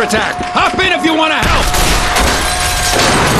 counterattack! Hop in if you want to help!